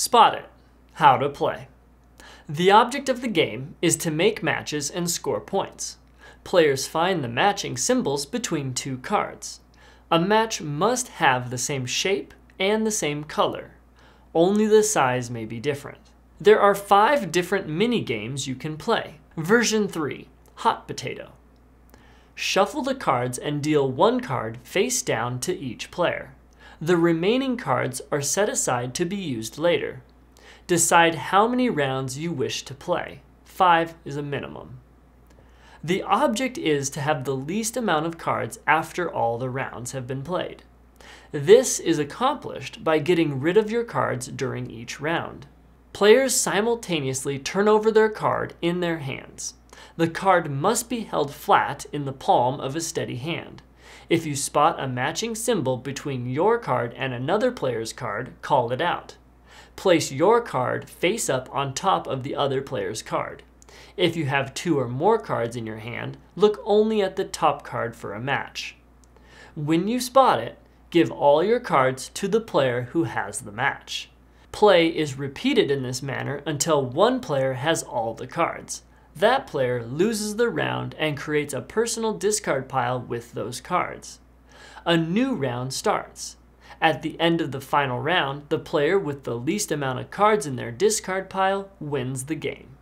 Spot It How to Play. The object of the game is to make matches and score points. Players find the matching symbols between two cards. A match must have the same shape and the same color. Only the size may be different. There are five different mini games you can play. Version 3 Hot Potato. Shuffle the cards and deal one card face down to each player. The remaining cards are set aside to be used later. Decide how many rounds you wish to play. Five is a minimum. The object is to have the least amount of cards after all the rounds have been played. This is accomplished by getting rid of your cards during each round. Players simultaneously turn over their card in their hands. The card must be held flat in the palm of a steady hand. If you spot a matching symbol between your card and another player's card, call it out. Place your card face up on top of the other player's card. If you have two or more cards in your hand, look only at the top card for a match. When you spot it, give all your cards to the player who has the match. Play is repeated in this manner until one player has all the cards. That player loses the round and creates a personal discard pile with those cards. A new round starts. At the end of the final round, the player with the least amount of cards in their discard pile wins the game.